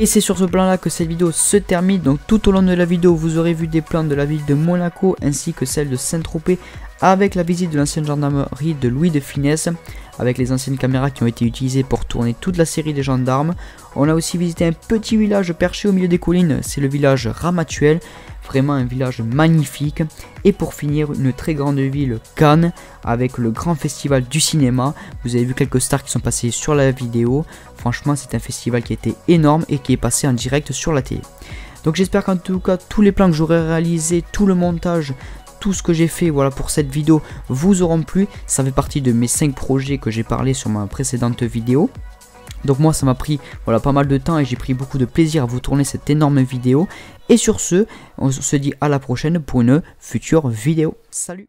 Et c'est sur ce plan là que cette vidéo se termine. Donc tout au long de la vidéo, vous aurez vu des plans de la ville de Monaco ainsi que celle de Saint-Tropez avec la visite de l'ancienne gendarmerie de Louis de Finesse avec les anciennes caméras qui ont été utilisées pour tourner toute la série des gendarmes. On a aussi visité un petit village perché au milieu des collines, c'est le village Ramatuel, vraiment un village magnifique. Et pour finir, une très grande ville, Cannes, avec le grand festival du cinéma. Vous avez vu quelques stars qui sont passées sur la vidéo. Franchement, c'est un festival qui était énorme et qui est passé en direct sur la télé. Donc j'espère qu'en tout cas tous les plans que j'aurai réalisés, tout le montage, tout ce que j'ai fait voilà pour cette vidéo vous auront plu. Ça fait partie de mes 5 projets que j'ai parlé sur ma précédente vidéo. Donc moi ça m'a pris voilà pas mal de temps et j'ai pris beaucoup de plaisir à vous tourner cette énorme vidéo. Et sur ce, on se dit à la prochaine pour une future vidéo. Salut